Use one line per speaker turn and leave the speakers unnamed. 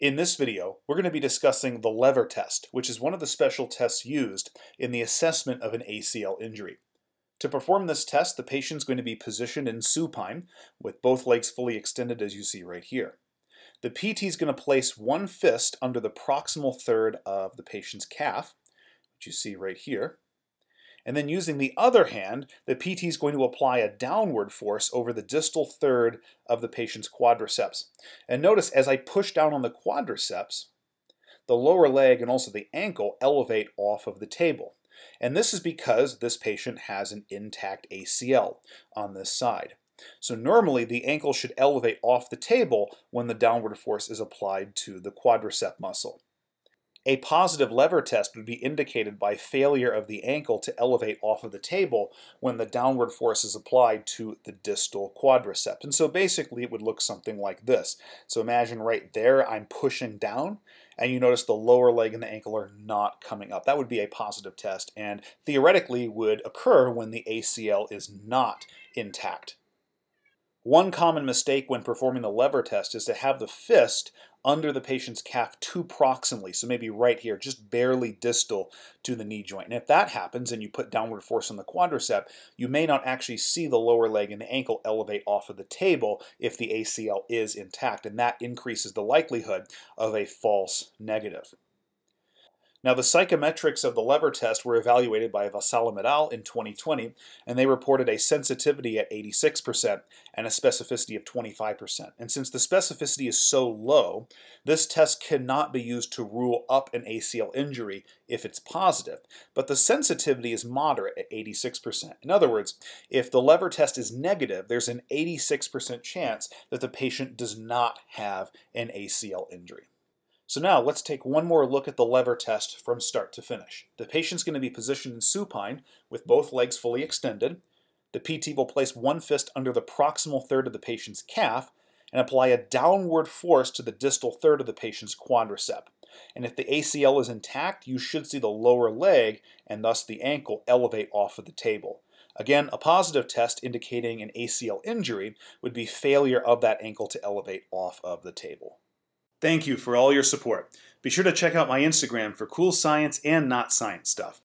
In this video, we're going to be discussing the lever test, which is one of the special tests used in the assessment of an ACL injury. To perform this test, the patient is going to be positioned in supine with both legs fully extended as you see right here. The PT is going to place one fist under the proximal third of the patient's calf, which you see right here, and then using the other hand, the PT is going to apply a downward force over the distal third of the patient's quadriceps. And notice as I push down on the quadriceps, the lower leg and also the ankle elevate off of the table. And this is because this patient has an intact ACL on this side. So normally the ankle should elevate off the table when the downward force is applied to the quadricep muscle. A positive lever test would be indicated by failure of the ankle to elevate off of the table when the downward force is applied to the distal quadricep. And so basically it would look something like this. So imagine right there I'm pushing down and you notice the lower leg and the ankle are not coming up. That would be a positive test and theoretically would occur when the ACL is not intact. One common mistake when performing the lever test is to have the fist under the patient's calf too proximally, so maybe right here, just barely distal to the knee joint. And if that happens and you put downward force on the quadricep, you may not actually see the lower leg and the ankle elevate off of the table if the ACL is intact, and that increases the likelihood of a false negative. Now, the psychometrics of the lever test were evaluated by Vassallam et al. in 2020, and they reported a sensitivity at 86% and a specificity of 25%. And since the specificity is so low, this test cannot be used to rule up an ACL injury if it's positive. But the sensitivity is moderate at 86%. In other words, if the lever test is negative, there's an 86% chance that the patient does not have an ACL injury. So now let's take one more look at the lever test from start to finish. The patient's going to be positioned in supine with both legs fully extended. The PT will place one fist under the proximal third of the patient's calf and apply a downward force to the distal third of the patient's quadricep. And if the ACL is intact, you should see the lower leg and thus the ankle elevate off of the table. Again, a positive test indicating an ACL injury would be failure of that ankle to elevate off of the table. Thank you for all your support. Be sure to check out my Instagram for cool science and not science stuff.